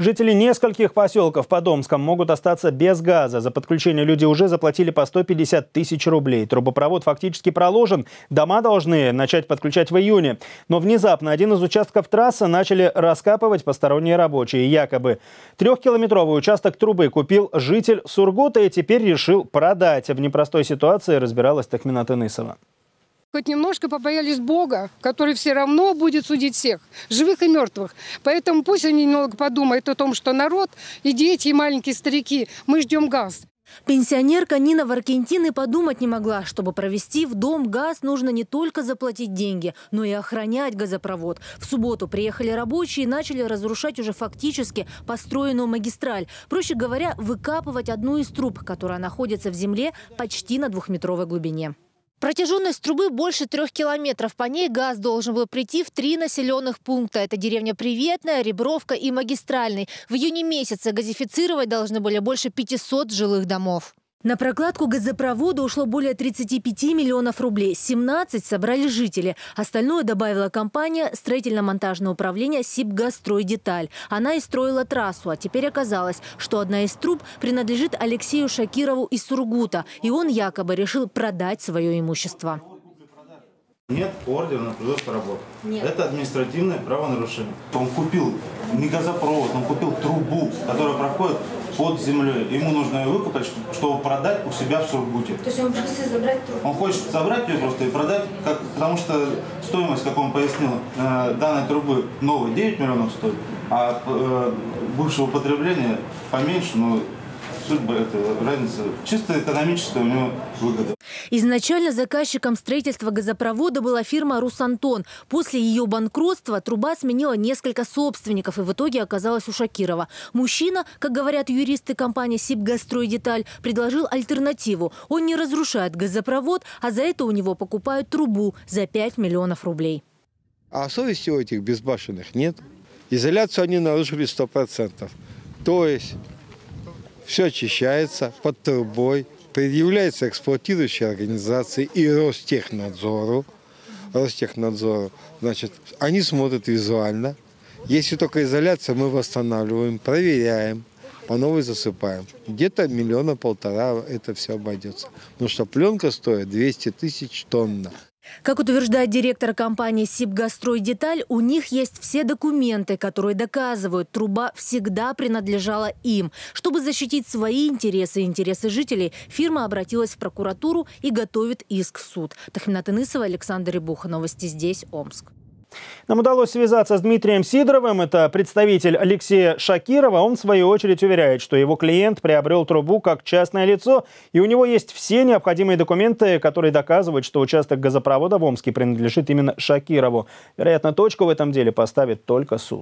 Жители нескольких поселков под Омском могут остаться без газа. За подключение люди уже заплатили по 150 тысяч рублей. Трубопровод фактически проложен. Дома должны начать подключать в июне. Но внезапно один из участков трассы начали раскапывать посторонние рабочие. Якобы трехкилометровый участок трубы купил житель Сургута и теперь решил продать. В непростой ситуации разбиралась Тахмина Тынысова. Хоть немножко побоялись Бога, который все равно будет судить всех, живых и мертвых. Поэтому пусть они немного подумают о том, что народ и дети, и маленькие старики, мы ждем газ. Пенсионерка Нина Варкентин и подумать не могла. Чтобы провести в дом газ, нужно не только заплатить деньги, но и охранять газопровод. В субботу приехали рабочие и начали разрушать уже фактически построенную магистраль. Проще говоря, выкапывать одну из труб, которая находится в земле почти на двухметровой глубине. Протяженность трубы больше трех километров. По ней газ должен был прийти в три населенных пункта. Это деревня Приветная, Ребровка и Магистральный. В июне месяце газифицировать должны были больше 500 жилых домов. На прокладку газопровода ушло более 35 миллионов рублей. 17 собрали жители. Остальное добавила компания строительно-монтажное управление «Сибгазстройдеталь». Она и строила трассу, а теперь оказалось, что одна из труб принадлежит Алексею Шакирову из Сургута, и он якобы решил продать свое имущество. Нет ордера на производство работ. Нет. Это административное правонарушение. Он купил не газопровод, он купил трубу, которая проходит под землей. Ему нужно ее выкопать, чтобы продать у себя в Сургуте. То есть он хочет забрать трубу? Он хочет забрать ее просто и продать, как, потому что стоимость, как он пояснил, э, данной трубы новой 9 миллионов стоит, а э, бывшего потребления поменьше, но суть это разница чисто экономическая у него выгода. Изначально заказчиком строительства газопровода была фирма «Русантон». После ее банкротства труба сменила несколько собственников и в итоге оказалась у Шакирова. Мужчина, как говорят юристы компании «Сибгазстройдеталь», предложил альтернативу. Он не разрушает газопровод, а за это у него покупают трубу за 5 миллионов рублей. А совести у этих безбашенных нет. Изоляцию они нарушили 100%. То есть все очищается под трубой, предъявляется эксплуатирующей организации и Ростехнадзору. Ростехнадзору. Значит, они смотрят визуально. Если только изоляция, мы восстанавливаем, проверяем, по новой засыпаем. Где-то миллиона полтора это все обойдется. Потому что пленка стоит 200 тысяч тонн. Как утверждает директор компании «Сибгастройдеталь», у них есть все документы, которые доказывают, труба всегда принадлежала им. Чтобы защитить свои интересы и интересы жителей, фирма обратилась в прокуратуру и готовит иск в суд. Тахмина Инысова, Александр Рябуха. Новости здесь, Омск. Нам удалось связаться с Дмитрием Сидоровым, это представитель Алексея Шакирова. Он, в свою очередь, уверяет, что его клиент приобрел трубу как частное лицо, и у него есть все необходимые документы, которые доказывают, что участок газопровода в Омске принадлежит именно Шакирову. Вероятно, точку в этом деле поставит только суд.